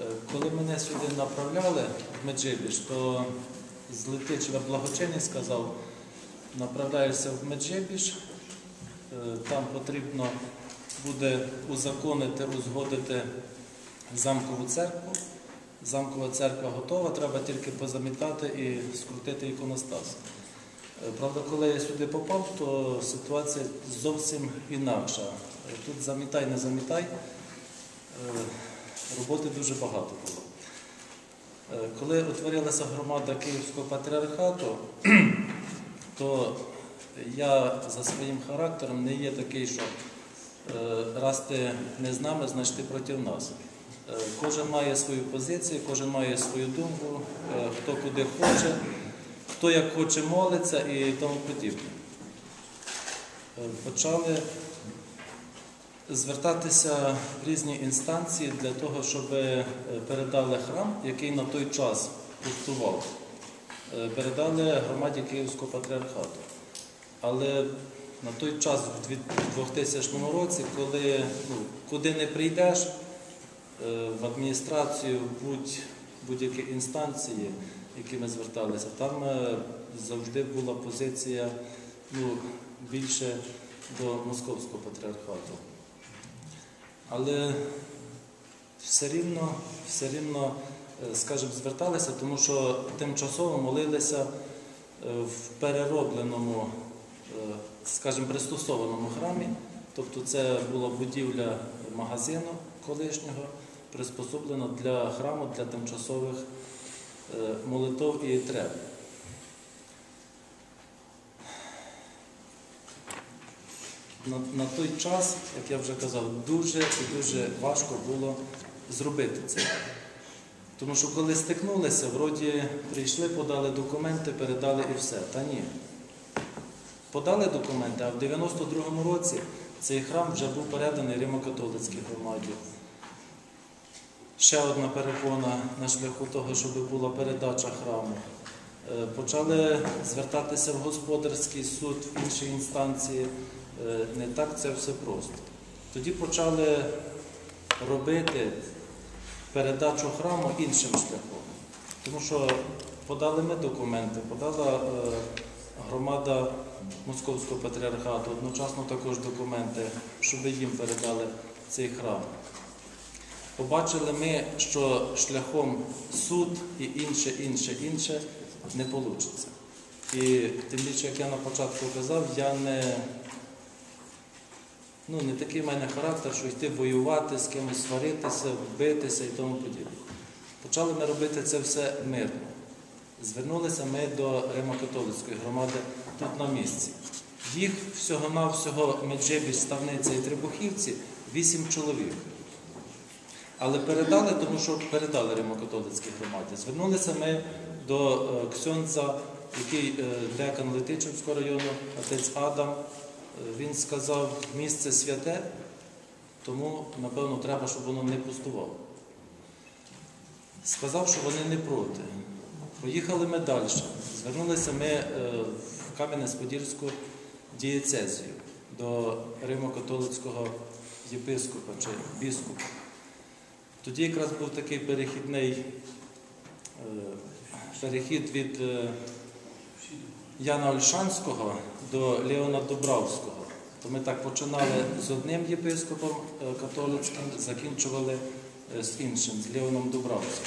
Е, Коли мене сюди направляли в Меджибіж, то з Летичева благочинний сказав, направляєшся в Меджибіж, е, там потрібно буде узаконити, узгодити замкову церкву. Замкова церква готова, треба тільки позамітати і скрутити іконостас. Е, Правда, коли я сюди попав, то ситуація зовсім інакша. Тут замітай, не замітай. Роботи дуже багато було. Е, Коли утворилася громада Київського патріархату, то я за своїм характером не є такий, що е, раз ти не з нами, значить ти проти нас. Е, Кожен має свою позицію, кожен має свою думку, хто куди хоче, хто як хоче молиться і тому подібне. Почали звертатися в різні інстанції для того, щоб е, передали храм, який на той час пустував, е, передали громаді Київського патріархату. Але на той час, в дві- 2000 році, коли ну, куди не прийдеш, е, в адміністрацію, в будь, будь-які інстанції, які ми зверталися, там завжди була позиція ну, більше до московського патріархату. Але все рівно, все рівно, е, скажімо, зверталися, тому що тимчасово молилися е, в переробленому, е, скажімо, пристосованому храмі. Тобто це була будівля магазину колишнього, приспособлена для храму, для тимчасових молитов і треб. На, на той час, як я вже казав, дуже і дуже важко було зробити це. Тому що коли стикнулися, вроді прийшли, подали документи, передали і все. Та ні. Подали документи, а в 92-му році цей храм вже був переданий Римо-католицькій громаді. Ще одна перепона на шляху того, щоб була передача храму. Е, Почали звертатися в господарський суд, в інші інстанції. Е, Не так це все просто. Тоді почали робити передачу храму іншим шляхом. Тому що подали ми документи, подала е, громада Московського патріархату, одночасно також документи, щоб їм передали цей храм. Побачили ми, що шляхом суд і інше, інше, інше не вийде. І тим більше, як я на початку казав, я не, ну, не такий в мене характер, що йти воювати, з кимось сваритися, битися і тому подібне. Почали ми робити це все мирно. Звернулися ми до Римо-католицької громади тут на місці. Їх всього-навсього Меджибіж, Ставниця і Трибухівці вісім чоловік. Але передали, тому що передали Римо-католицькій громаді. Звернулися ми до е, Ксьонза, який е, декан Летичівського району, отець Адам. Він сказав, місце святе, тому, напевно, треба, щоб воно не пустувало. Сказав, що вони не проти. Поїхали ми далі. Звернулися ми е, в Кам'янець-Подільську дієцезію до Римо-католицького єпископа чи біскупа. Тоді якраз був такий перехідний е, перехід від е, Яна Ольшанського до Леона Дубравського. То ми так починали з одним єпископом е, католицьким, закінчували е, з іншим, з Леоном Дубравським.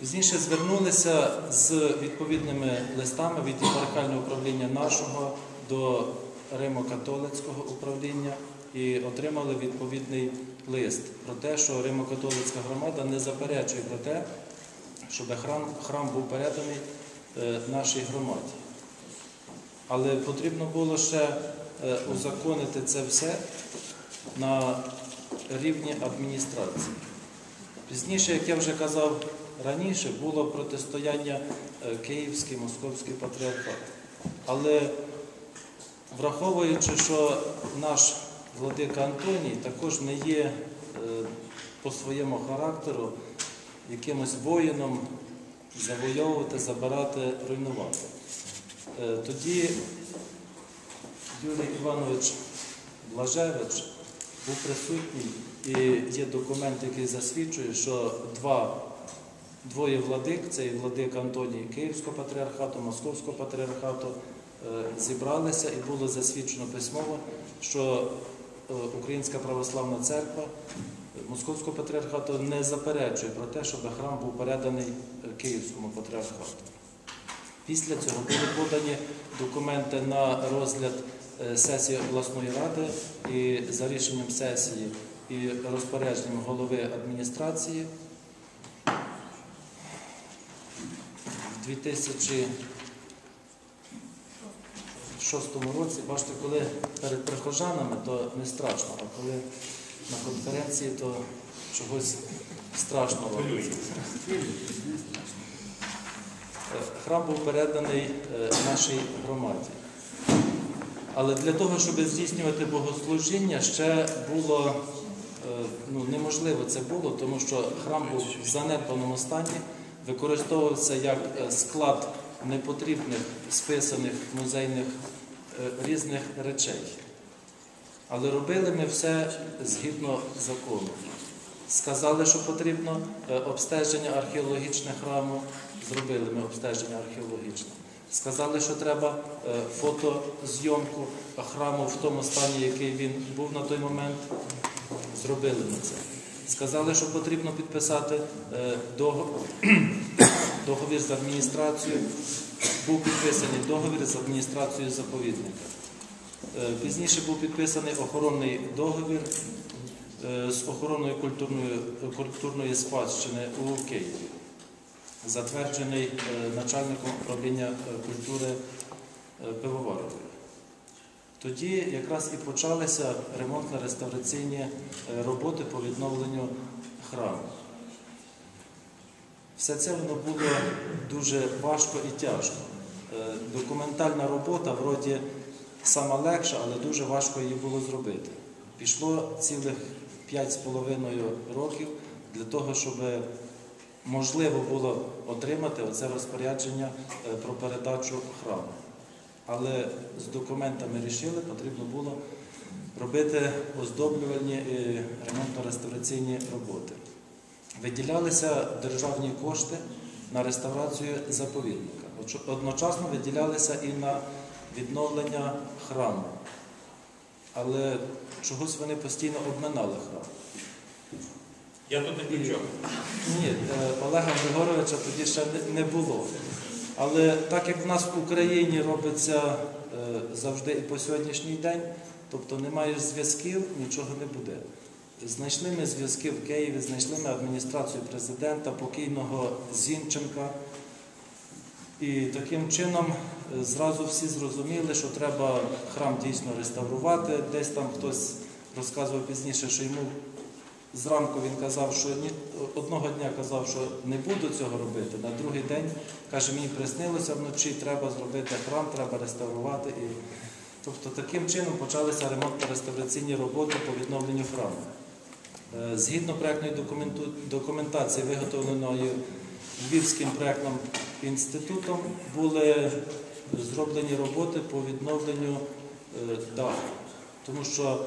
Пізніше звернулися з відповідними листами від єпархіального управління нашого до Римо-католицького управління і отримали відповідний лист про те, що Римо-католицька громада не заперечує про те, щоб храм, храм був переданий нашій громаді. Але потрібно було ще е, узаконити це все на рівні адміністрації. Пізніше, як я вже казав раніше, було протистояння е, Київський, Московський патріархат. Але враховуючи, що наш владика Антоній також не є е, по своєму характеру якимось воїном завойовувати, забирати, руйнувати. Е, Тоді Юрій Іванович Блажевич був присутній і є документ, який засвідчує, що два, двоє владик, це і владика Антоній Київського патріархату, Московського патріархату, е, зібралися і було засвідчено письмово, що е, Українська православна церква Московського патріархату не заперечує про те, щоб храм був переданий е, Київському патріархату. Після цього були подані документи на розгляд е, сесії обласної ради і за рішенням сесії і розпорядженням голови адміністрації в 2006 році, бачите, коли перед прихожанами, то не страшно, а коли на конференції, то чогось страшного. Храм був переданий е, нашій громаді. Але для того, щоб здійснювати богослужіння, ще було е, ну, неможливо це було, тому що храм був в занедбаному стані, використовувався як е, склад непотрібних списаних музейних різних речей. Але робили ми все згідно закону. Сказали, що потрібно е, обстеження археологічне храму. Зробили ми обстеження археологічне. Сказали, що треба е, фотозйомку храму в тому стані, який він був на той момент. Зробили ми це. Сказали, що потрібно підписати е, договір з адміністрацією. Був підписаний договір з адміністрацією заповідника. Е, Пізніше був підписаний охоронний договір е, з охороною культурної, спадщини у Києві, затверджений е, начальником управління культури Пивоварової. Тоді якраз і почалися ремонтно-реставраційні роботи по відновленню храму. Все це воно було дуже важко і тяжко. Документальна робота вроді сама легша, але дуже важко її було зробити. Пішло цілих 5,5 років для того, щоб можливо було отримати оце розпорядження е, про передачу храму. Але з документами рішили, потрібно було робити оздоблювальні і ремонтно-реставраційні роботи. Виділялися державні кошти на реставрацію заповідника. Одночасно виділялися і на відновлення храму. Але чогось вони постійно обминали храм. Я тут не при чому. Ні, е, Олега Григоровича тоді ще не- було. Але так як в нас в Україні робиться е, завжди і по сьогоднішній день, тобто не маєш зв'язків, нічого не буде. Знайшли ми зв'язки в Києві, знайшли ми адміністрацію президента, покійного Зінченка. І таким чином зразу всі зрозуміли, що треба храм дійсно реставрувати. Десь там хтось розказував пізніше, що йому зранку він казав, що ні, одного дня казав, що не буду цього робити. На другий день каже, мені приснилося вночі, треба зробити храм, треба реставрувати. І... Тобто таким чином почалися ремонтно-реставраційні роботи по відновленню храму. Е, Згідно документу- документації, виготовленої Львівським проектним інститутом, були зроблені роботи по відновленню е, даху, тому що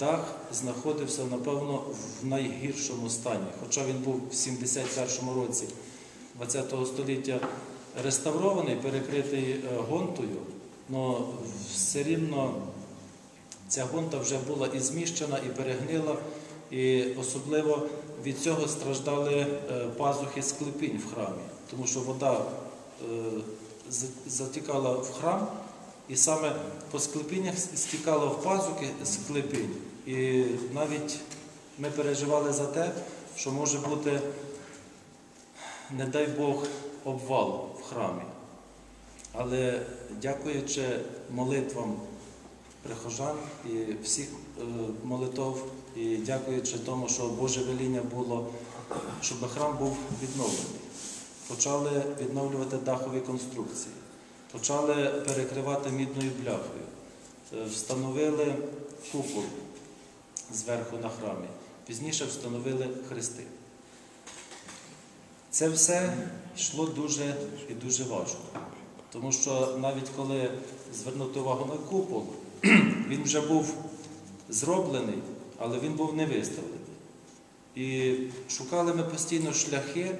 дах знаходився, напевно, в найгіршому стані. Хоча він був в 71-му році ХХ століття реставрований, перекритий е, гонтою, але все рівно ця гонта вже була і зміщена, і перегнила, і особливо від цього страждали е, пазухи склепінь в храмі, тому що вода затікала в храм, і саме по склепіннях стікала в пазухи склепінь. І навіть ми переживали за те, що може бути, не дай Бог, обвал в храмі. Але дякуючи молитвам прихожан і всіх е, молитов, і дякуючи тому, що Боже веління було, щоб храм був відновлений. Почали відновлювати дахові конструкції, почали перекривати мідною бляхою, Е, встановили купол зверху на храмі, пізніше встановили хрести. Це все йшло дуже і дуже важко. Тому що навіть коли звернути увагу на купол, він вже був зроблений, але він був не виставлений. І шукали ми постійно шляхи,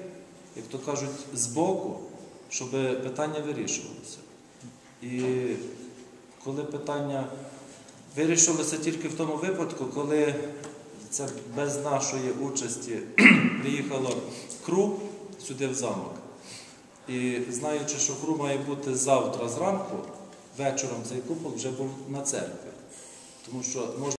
як то кажуть, збоку, щоб питання вирішувалося. І коли питання вирішилося тільки в тому випадку, коли це без нашої участі приїхало КРУ сюди в замок. І знаючи, що КРУ має бути завтра зранку, вечором цей купол вже був на церкві. Тому що можна